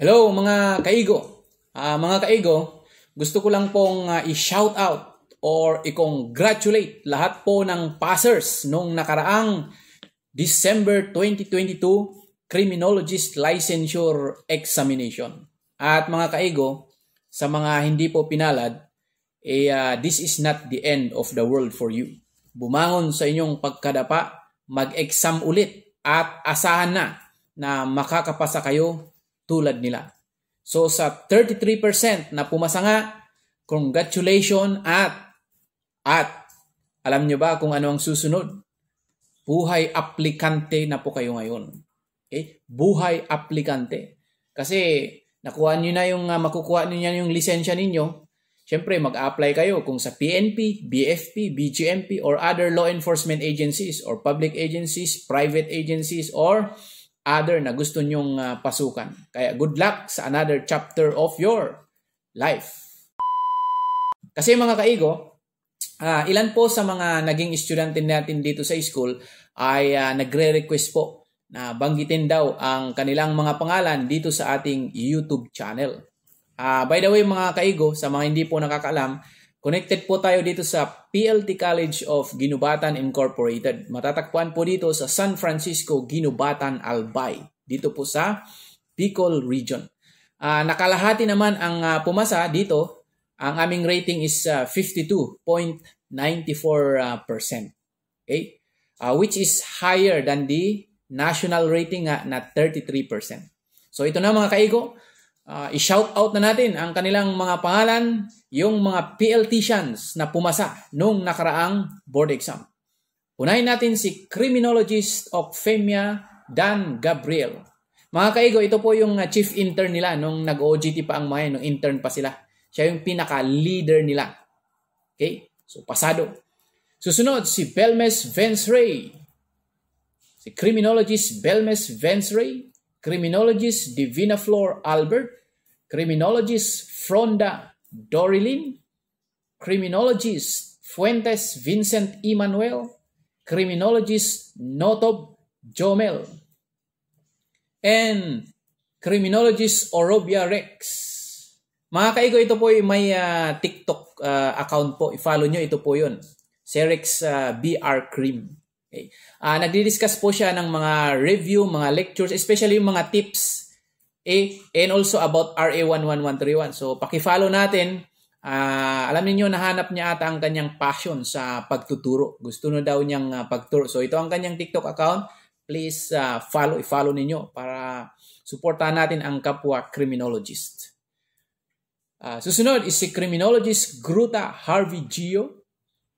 Hello mga kaigo. Uh, mga kaigo, gusto ko lang pong uh, i-shout out or i-congratulate lahat po ng passers nung nakaraang December 2022 Criminologist Licensure Examination. At mga kaigo, sa mga hindi po pinalad, eh, uh, this is not the end of the world for you. Bumangon sa inyong pagkadapa, mag-exam ulit at asahan na na makakapasa kayo tulad nila. So sa 33% na pumasa nga, congratulations at at alam nyo ba kung ano ang susunod? Buhay aplikante na po kayo ngayon. Okay? Buhay aplikante. Kasi nakuha niyo na yung uh, makukuha niyo yung lisensya ninyo. Siyempre, mag-apply kayo kung sa PNP, BFP, BGMP, or other law enforcement agencies, or public agencies, private agencies, or other na gusto nyong uh, pasukan. Kaya good luck sa another chapter of your life. Kasi mga kaigo, uh, ilan po sa mga naging estudyante natin dito sa school ay uh, nagre-request po na banggitin daw ang kanilang mga pangalan dito sa ating YouTube channel. Uh, by the way mga kaigo, sa mga hindi po nakakaalam, Connected po tayo dito sa PLT College of Ginubatan Incorporated. Matatagpuan po dito sa San Francisco, Ginubatan, Albay. Dito po sa Bicol Region. Uh, nakalahati naman ang uh, pumasa dito. Ang aming rating is uh, 52.94%. Okay? Uh, which is higher than the national rating uh, na 33%. So ito na mga kaigo uh, i-shout out na natin ang kanilang mga pangalan, yung mga PLTians na pumasa nung nakaraang board exam. Unahin natin si Criminologist of Femia Dan Gabriel. Mga kaigo, ito po yung uh, chief intern nila nung nag-OGT pa ang mga nung intern pa sila. Siya yung pinaka-leader nila. Okay? So, pasado. Susunod, si Belmes Vance Ray. Si criminologist Belmes Vance Ray. Criminologist Divina Flor Albert criminologist Fronda Dorilin, criminologist Fuentes Vincent Emanuel, criminologist Notob Jomel, and criminologist Orobia Rex. Mga kaigo, ito po may uh, TikTok uh, account po. I-follow nyo, ito po yun. Serex uh, BR Cream. Okay. Uh, nagdi-discuss po siya ng mga review, mga lectures, especially yung mga tips A, and also about RA11131. So, paki-follow natin. Uh, alam niyo nahanap niya ata ang kanyang passion sa pagtuturo. Gusto na daw niyang uh, pagturo. So, ito ang kanyang TikTok account. Please uh, follow, i-follow ninyo para suportahan natin ang kapwa criminologist. Uh, susunod is si criminologist Gruta Harvey Gio,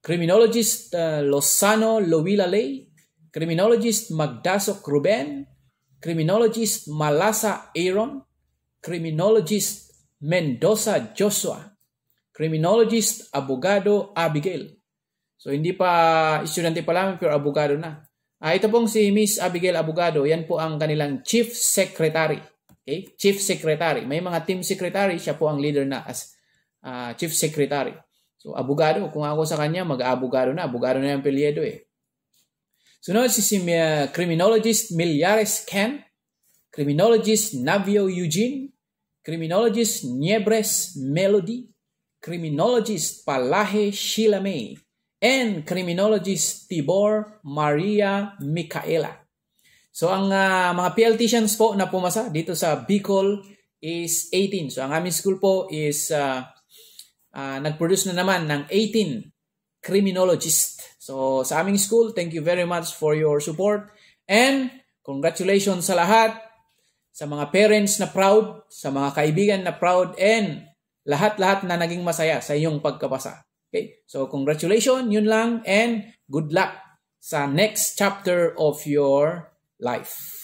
criminologist uh, Lozano Lovila Lay, criminologist Magdasok Ruben, criminologist Malasa Aaron, criminologist Mendoza Joshua, criminologist Abogado Abigail. So hindi pa estudyante pa lamang pero abogado na. Ah, ito pong si Miss Abigail Abogado, yan po ang kanilang chief secretary. Okay? Chief secretary. May mga team secretary, siya po ang leader na as uh, chief secretary. So abogado, kung ako sa kanya, mag-abogado na. Abogado na yung apelyido eh. Sunod si, si uh, criminologist Milyares Ken, criminologist Navio Eugene, criminologist Niebres Melody, criminologist Palahe Sheila and criminologist Tibor Maria Micaela. So ang uh, mga PLTians po na pumasa dito sa Bicol is 18. So ang aming school po is uh, uh, nag-produce na naman ng 18 criminologists So sa aming school, thank you very much for your support and congratulations sa lahat, sa mga parents na proud, sa mga kaibigan na proud and lahat-lahat na naging masaya sa iyong pagkapasa. Okay? So congratulations, yun lang and good luck sa next chapter of your life.